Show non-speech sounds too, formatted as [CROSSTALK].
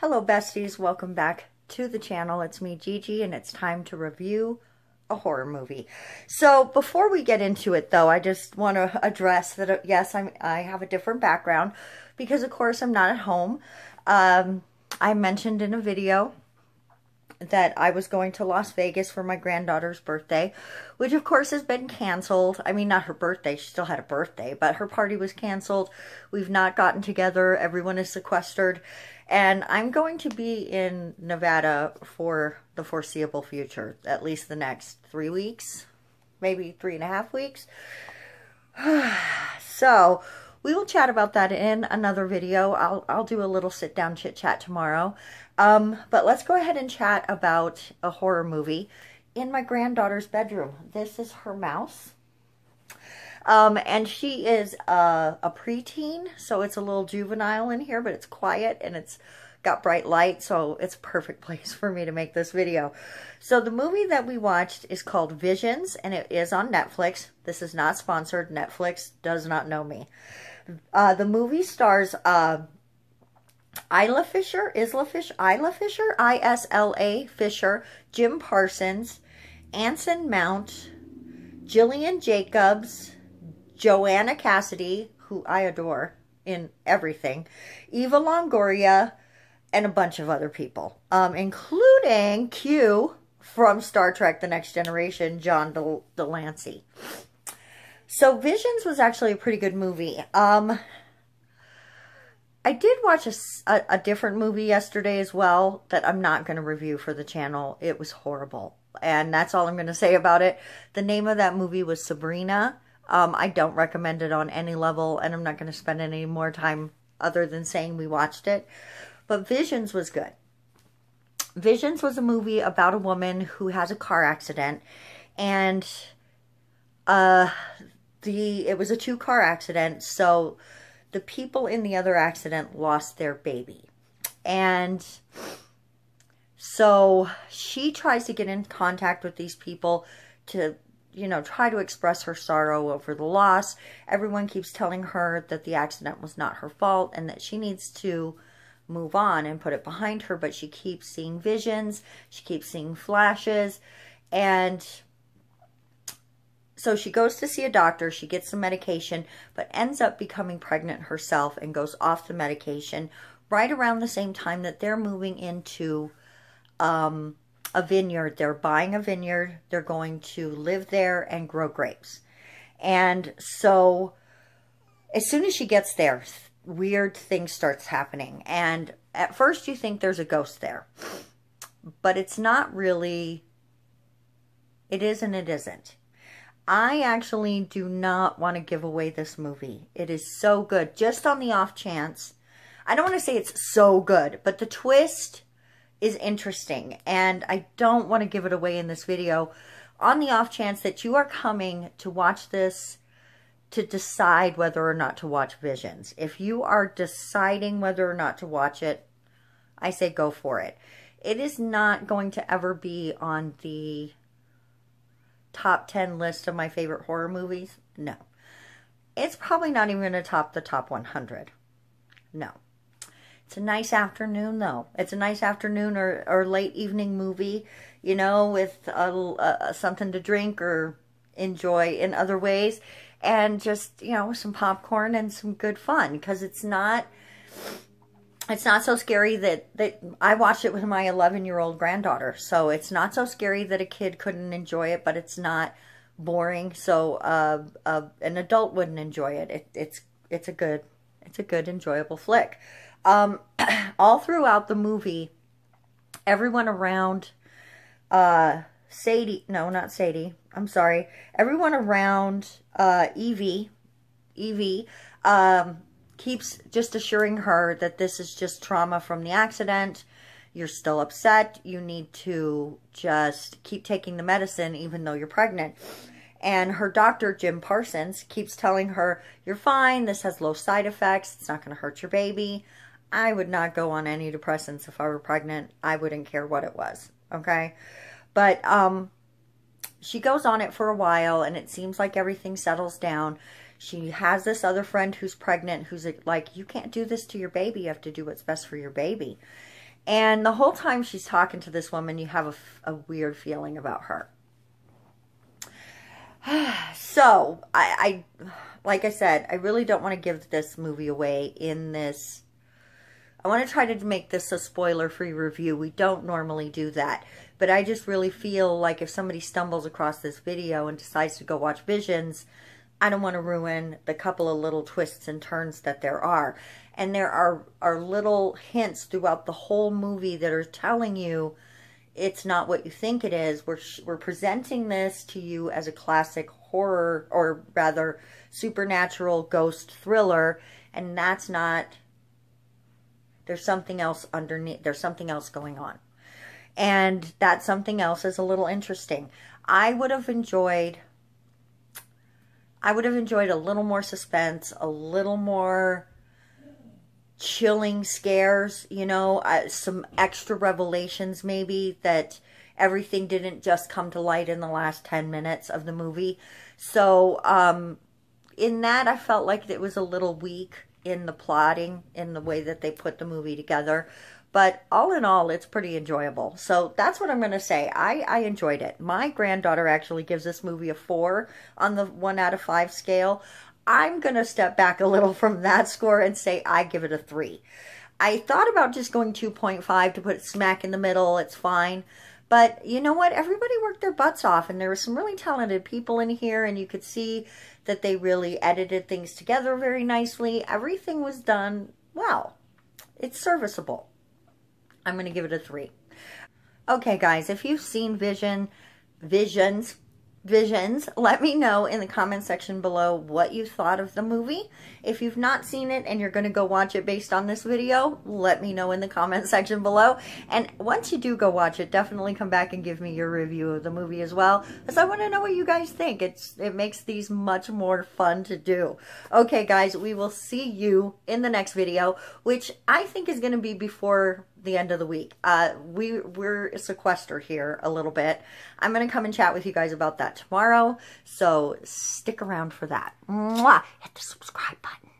Hello besties, welcome back to the channel. It's me Gigi and it's time to review a horror movie. So before we get into it though, I just want to address that uh, yes, I'm, I have a different background because of course I'm not at home. Um, I mentioned in a video that I was going to Las Vegas for my granddaughter's birthday, which of course has been canceled. I mean, not her birthday, she still had a birthday, but her party was canceled. We've not gotten together, everyone is sequestered, and I'm going to be in Nevada for the foreseeable future, at least the next three weeks, maybe three and a half weeks. [SIGHS] so, we will chat about that in another video. I'll, I'll do a little sit down chit chat tomorrow. Um, but let's go ahead and chat about a horror movie in my granddaughter's bedroom. This is her mouse. Um, and she is a, a preteen, so it's a little juvenile in here, but it's quiet and it's got bright light, so it's a perfect [LAUGHS] place for me to make this video. So the movie that we watched is called Visions, and it is on Netflix. This is not sponsored. Netflix does not know me. Uh, the movie stars uh, Isla Fisher, Isla Fisher, Isla Fisher, I-S-L-A Fisher, Jim Parsons, Anson Mount, Gillian Jacobs, Joanna Cassidy, who I adore in everything, Eva Longoria, and a bunch of other people, um, including Q from Star Trek The Next Generation, John De Delancey. So Visions was actually a pretty good movie. Um, I did watch a, a, a, different movie yesterday as well that I'm not going to review for the channel. It was horrible. And that's all I'm going to say about it. The name of that movie was Sabrina. Um, I don't recommend it on any level, and I'm not going to spend any more time other than saying we watched it. But Visions was good. Visions was a movie about a woman who has a car accident, and uh, the it was a two car accident, so the people in the other accident lost their baby. And so she tries to get in contact with these people to, you know, try to express her sorrow over the loss. Everyone keeps telling her that the accident was not her fault and that she needs to move on and put it behind her, but she keeps seeing visions, she keeps seeing flashes, and so she goes to see a doctor, she gets some medication, but ends up becoming pregnant herself and goes off the medication right around the same time that they're moving into um, a vineyard. They're buying a vineyard, they're going to live there and grow grapes. And so as soon as she gets there, weird things starts happening. And at first you think there's a ghost there. But it's not really, it is and it isn't. I actually do not want to give away this movie. It is so good. Just on the off chance. I don't want to say it's so good, but the twist is interesting. And I don't want to give it away in this video. On the off chance that you are coming to watch this to decide whether or not to watch Visions. If you are deciding whether or not to watch it, I say go for it. It is not going to ever be on the top 10 list of my favorite horror movies? No. It's probably not even going to top the top 100. No. It's a nice afternoon, though. It's a nice afternoon or, or late evening movie, you know, with a, a, something to drink or enjoy in other ways. And just, you know, some popcorn and some good fun. Because it's not it's not so scary that, that I watched it with my 11 year old granddaughter. So it's not so scary that a kid couldn't enjoy it, but it's not boring. So uh, uh, an adult wouldn't enjoy it. it. It's it's a good it's a good enjoyable flick. Um, [CLEARS THROAT] all throughout the movie, everyone around uh, Sadie, no, not Sadie. I'm sorry. Everyone around uh, Evie, Evie, um, keeps just assuring her that this is just trauma from the accident. You're still upset. You need to just keep taking the medicine even though you're pregnant. And her doctor, Jim Parsons, keeps telling her, you're fine. This has low side effects. It's not going to hurt your baby. I would not go on antidepressants if I were pregnant. I wouldn't care what it was. Okay. But, um, she goes on it for a while and it seems like everything settles down. She has this other friend who's pregnant who's like, you can't do this to your baby. You have to do what's best for your baby. And the whole time she's talking to this woman, you have a, a weird feeling about her. [SIGHS] so, I, I, like I said, I really don't want to give this movie away in this. I want to try to make this a spoiler free review. We don't normally do that. But I just really feel like if somebody stumbles across this video and decides to go watch Visions, I don't want to ruin the couple of little twists and turns that there are. And there are, are little hints throughout the whole movie that are telling you it's not what you think it is. We're, we're presenting this to you as a classic horror, or rather, supernatural ghost thriller. And that's not, there's something else underneath, there's something else going on. And that something else is a little interesting. I would have enjoyed I would have enjoyed a little more suspense, a little more chilling scares, you know, uh, some extra revelations maybe that everything didn't just come to light in the last 10 minutes of the movie. So, um, in that, I felt like it was a little weak in the plotting, in the way that they put the movie together. But all in all, it's pretty enjoyable. So that's what I'm going to say. I, I enjoyed it. My granddaughter actually gives this movie a four on the one out of five scale. I'm going to step back a little from that score and say I give it a three. I thought about just going 2.5 to put it smack in the middle. It's fine. But you know what? Everybody worked their butts off, and there were some really talented people in here, and you could see that they really edited things together very nicely. Everything was done well. It's serviceable. I'm going to give it a three. Okay, guys, if you've seen Vision, Visions, Visions, let me know in the comment section below what you thought of the movie. If you've not seen it and you're going to go watch it based on this video, let me know in the comment [LAUGHS] section below. And once you do go watch it, definitely come back and give me your review of the movie as well, because I want to know what you guys think. It's It makes these much more fun to do. Okay, guys, we will see you in the next video, which I think is going to be before the end of the week. Uh, we, we're sequestered here a little bit. I'm going to come and chat with you guys about that tomorrow. So stick around for that. Mwah! Hit the subscribe button.